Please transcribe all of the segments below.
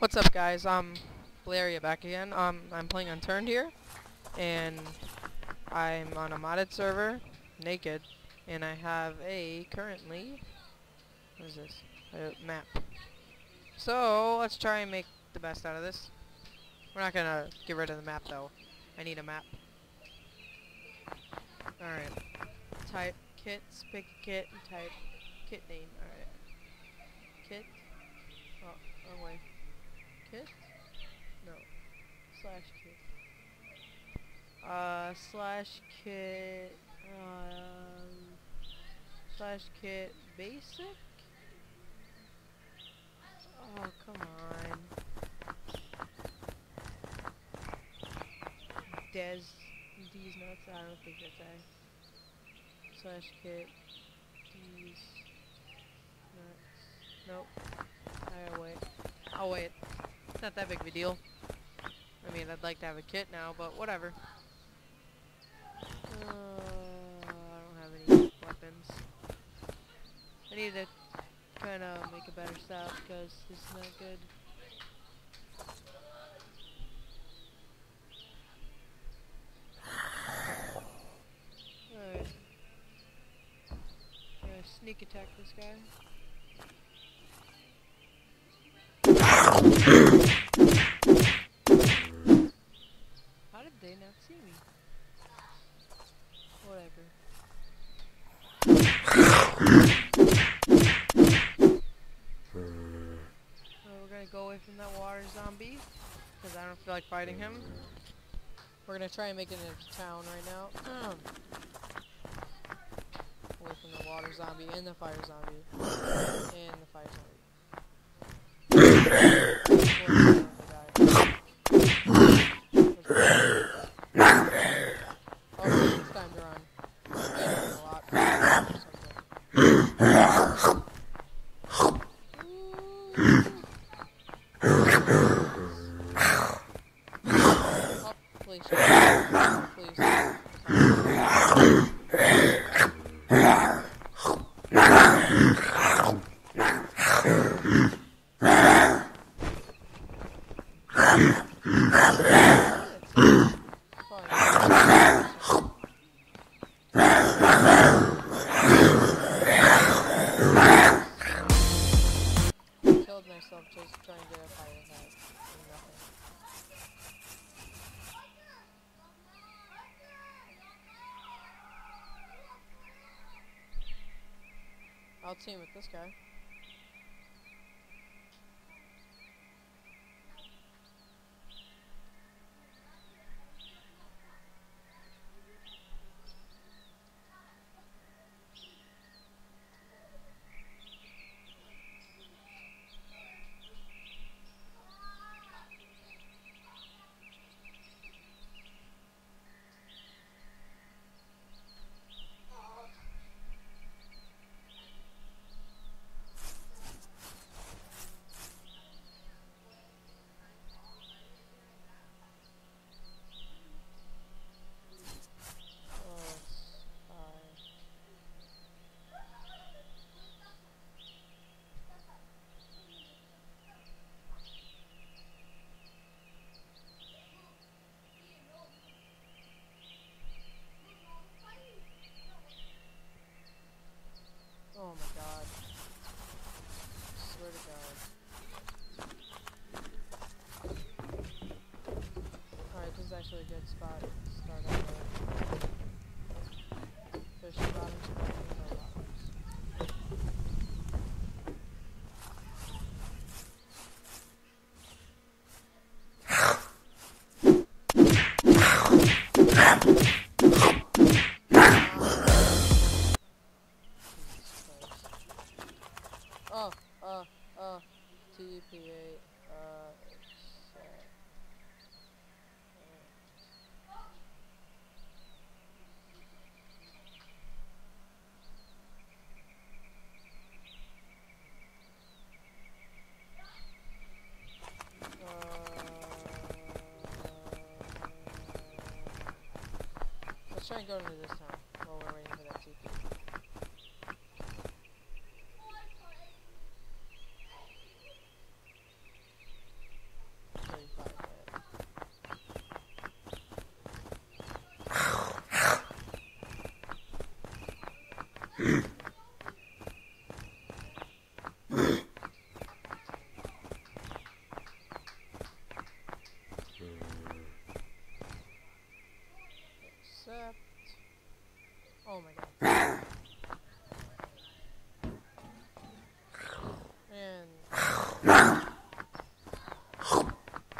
What's up guys, um, Blaria back again. Um, I'm playing Unturned here, and I'm on a modded server, naked, and I have a, currently, what is this, a map. So, let's try and make the best out of this. We're not gonna get rid of the map though. I need a map. Alright. Type kits, pick a kit, and type kit name. Alright. Kit. Oh, wrong way. Kit? No. Slash kit. Uh, slash kit. Um, slash kit basic? Oh, come on. Des. D's nuts? I don't think that's A. Slash kit. D's nuts. Nope. I'll wait. I'll wait. It's not that big of a deal. I mean, I'd like to have a kit now, but whatever. Uh, I don't have any weapons. I need to kind of make a better setup because this is not good. Alright. Sneak attack this guy. How did they not see me? Whatever. Uh, we're gonna go away from that water zombie because I don't feel like fighting him. We're gonna try and make it into town right now. Um, away from the water zombie and the fire zombie and the fire zombie. Oh, it's time to run. Yeah, a lot. Oh, please. Please. Fine. Killed myself just trying to fight a head. Nothing. I'll team with this guy. Oh, spy. Oh my god. Swear to god. Alright, this is actually a good spot to start out with. Fish bottoms, bottoms, no bottoms. Jesus Christ. Oh, uh, uh, TPA, uh, set. Let's try and go into this town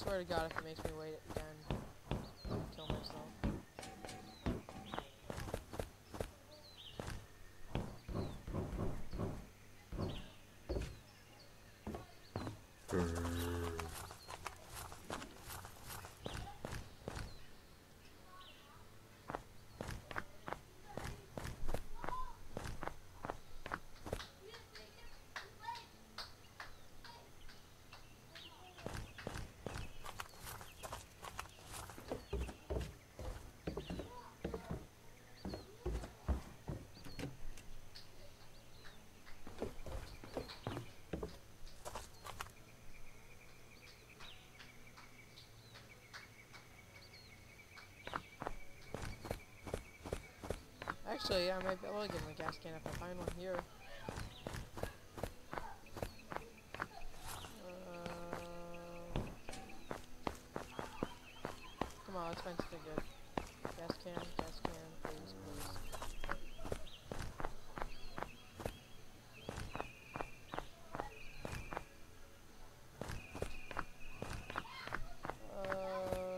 swear to god if it makes me wait again, I'll kill myself. Actually, yeah, I might be able to get my gas can if I find one here. Uh, come on, let's find something good. Gas can, gas can, please, please. Um,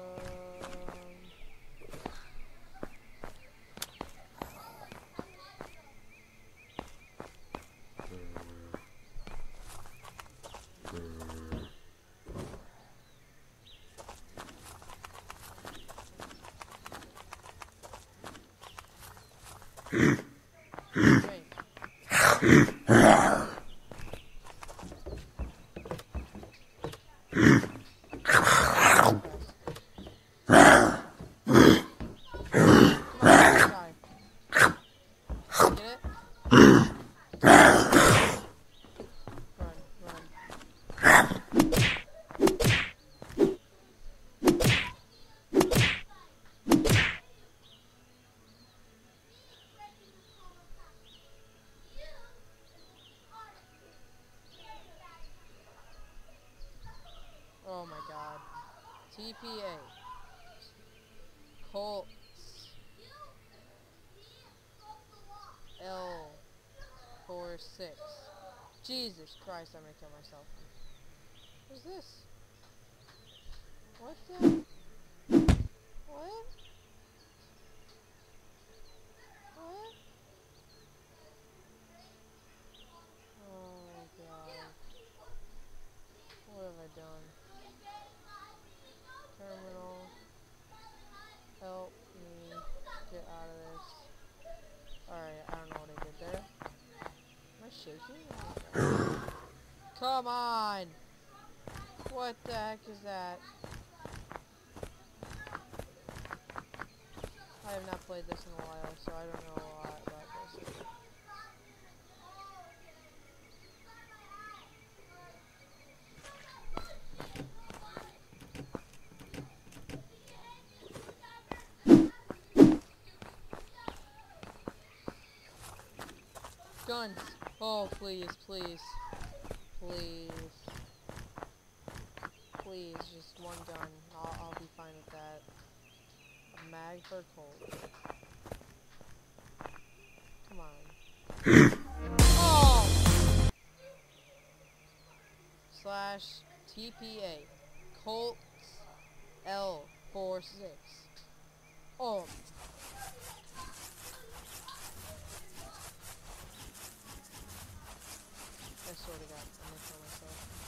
okay. Come on, die. Get it? Run, run. Oh my god. TPA. Colts. L. Four six. Jesus Christ, I'm gonna kill myself. What's this? What the? What? Oh my god. What have I done? Terminal. Help me get out of this. Alright, I don't know what I did there. Am I shaking? Oh my God. Come on! What the heck is that? I have not played this in a while, so I don't know a lot about this. Guns! Oh, please, please. Please. Please, just one gun. I'll, I'll be fine with that. A mag for cold. Come on. oh! Slash TPA. Colt L46. Oh. I swear to God, I'm gonna kill myself.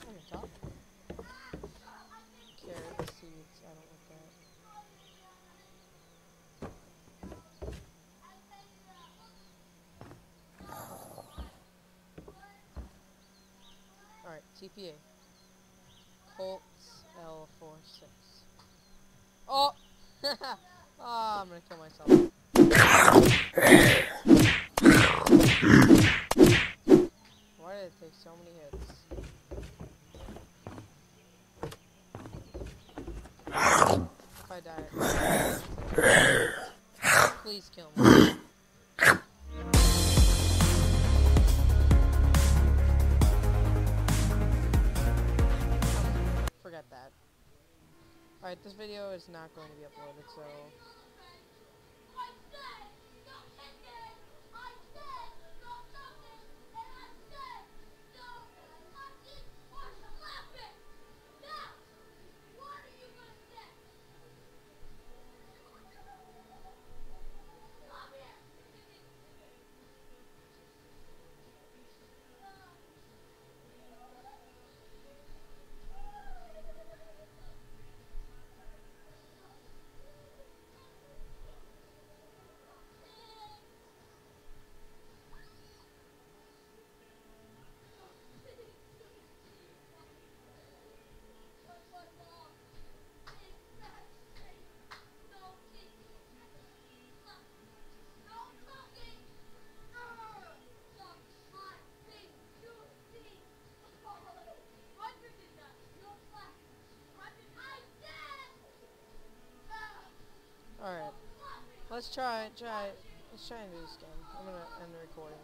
Oh my God. TPA. Colts L46. Oh! oh, I'm gonna kill myself. Alright, this video is not going to be uploaded, so... try it, try it. Let's try and do this again. I'm gonna end the recording.